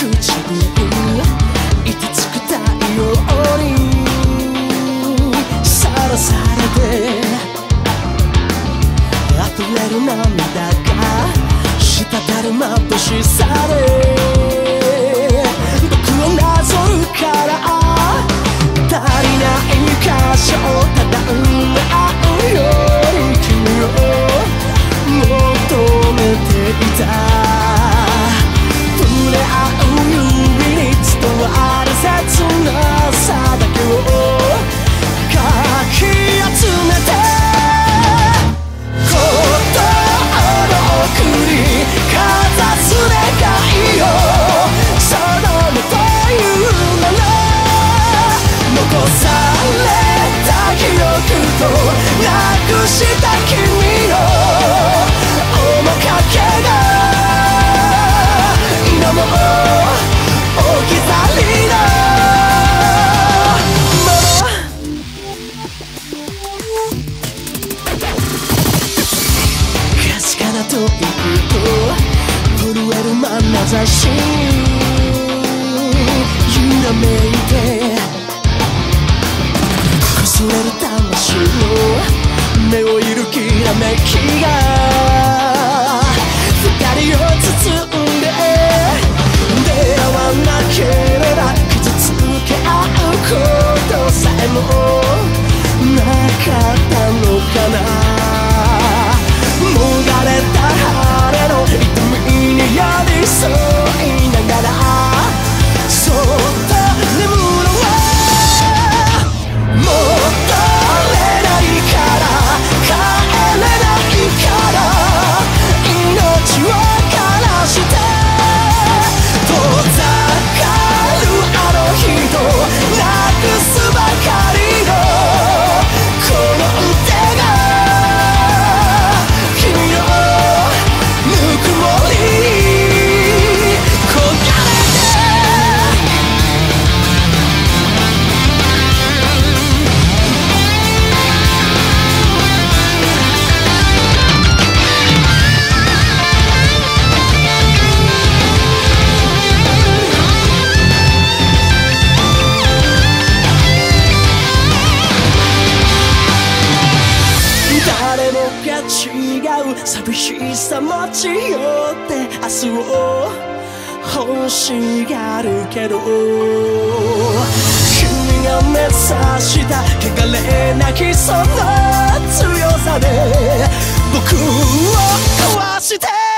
contigo. 行くと震える眼差し。揺らめいて崩れる魂の目をいるきらめきが。ちって明日を欲しがるけど。君が目指した汚れなきその強さで僕を壊して。